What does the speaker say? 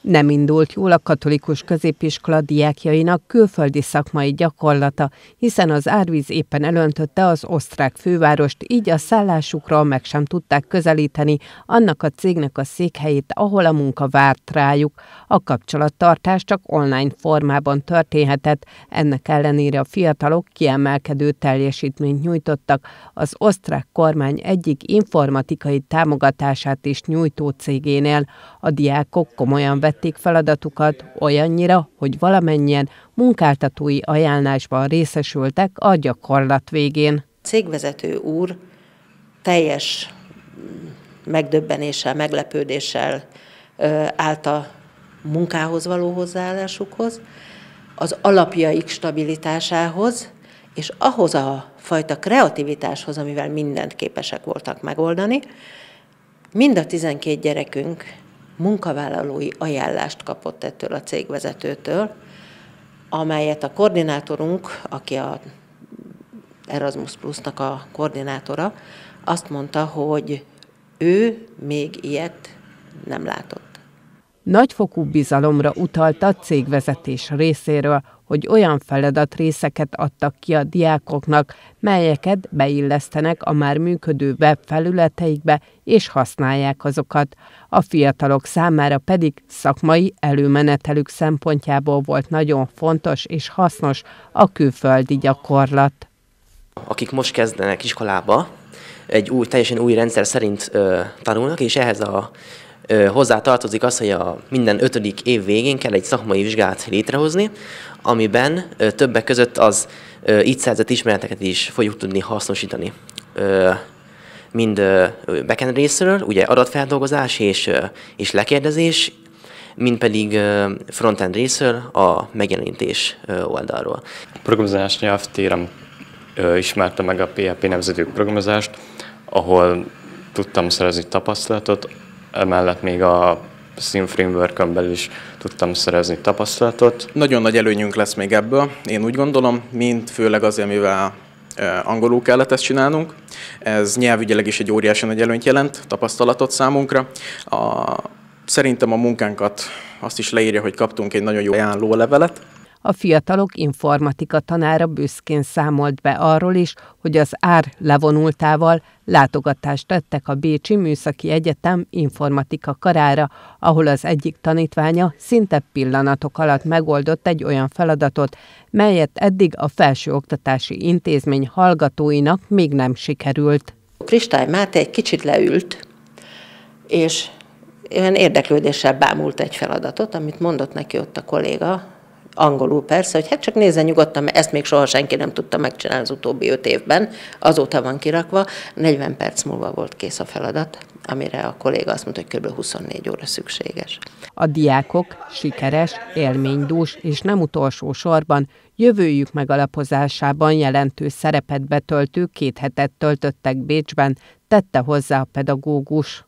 Nem indult jól a katolikus középiskola diákjainak külföldi szakmai gyakorlata, hiszen az árvíz éppen elöntötte az osztrák fővárost, így a szállásukra meg sem tudták közelíteni annak a cégnek a székhelyét, ahol a munka várt rájuk. A kapcsolattartás csak online formában történhetett, ennek ellenére a fiatalok kiemelkedő teljesítményt nyújtottak, az osztrák kormány egyik informatikai támogatását is nyújtó cégénél. A diákok komolyan vették feladatukat olyannyira, hogy valamennyien munkáltatói ajánlásban részesültek a gyakorlat végén. Cégvezető úr teljes megdöbbenéssel, meglepődéssel állt a munkához való hozzáállásukhoz, az alapjaik stabilitásához, és ahhoz a fajta kreativitáshoz, amivel mindent képesek voltak megoldani. Mind a 12 gyerekünk munkavállalói ajánlást kapott ettől a cégvezetőtől, amelyet a koordinátorunk, aki a Erasmus Plus-nak a koordinátora, azt mondta, hogy ő még ilyet nem látott. Nagyfokú bizalomra utalt a cégvezetés részéről, hogy olyan feladatrészeket adtak ki a diákoknak, melyeket beillesztenek a már működő webfelületeikbe, és használják azokat. A fiatalok számára pedig szakmai előmenetelük szempontjából volt nagyon fontos és hasznos a külföldi gyakorlat. Akik most kezdenek iskolába, egy új, teljesen új rendszer szerint ö, tanulnak, és ehhez a hozzá tartozik az, hogy a minden ötödik év végén kell egy szakmai vizsgát létrehozni, amiben többek között az így szerzett ismereteket is fogjuk tudni hasznosítani. Mind backend részről, ugye adatfeldolgozás és, és lekérdezés, mind pedig frontend részről a megjelenítés oldalról. A programozás nyelvtérem ismerte meg a PHP nemzetű programozást, ahol tudtam szerezni tapasztalatot, emellett még a Steam framework belül is tudtam szerezni tapasztalatot. Nagyon nagy előnyünk lesz még ebből, én úgy gondolom, mint főleg azért, mivel angolul kellett ezt csinálnunk. Ez nyelvügyileg is egy óriási nagy előnyt jelent, tapasztalatot számunkra. A, szerintem a munkánkat azt is leírja, hogy kaptunk egy nagyon jó ajánló levelet, a fiatalok informatika tanára büszkén számolt be arról is, hogy az ár levonultával látogatást tettek a Bécsi Műszaki Egyetem informatika karára, ahol az egyik tanítványa szinte pillanatok alatt megoldott egy olyan feladatot, melyet eddig a felsőoktatási intézmény hallgatóinak még nem sikerült. Kristály Máté egy kicsit leült, és olyan érdeklődéssel bámult egy feladatot, amit mondott neki ott a kolléga, angolul persze, hogy hát csak nézzen nyugodtan, mert ezt még soha senki nem tudta megcsinálni az utóbbi öt évben, azóta van kirakva, 40 perc múlva volt kész a feladat, amire a kolléga azt mondta, hogy kb. 24 óra szükséges. A diákok sikeres, élménydús és nem utolsó sorban jövőjük megalapozásában jelentős szerepet betöltő két hetet töltöttek Bécsben, tette hozzá a pedagógus.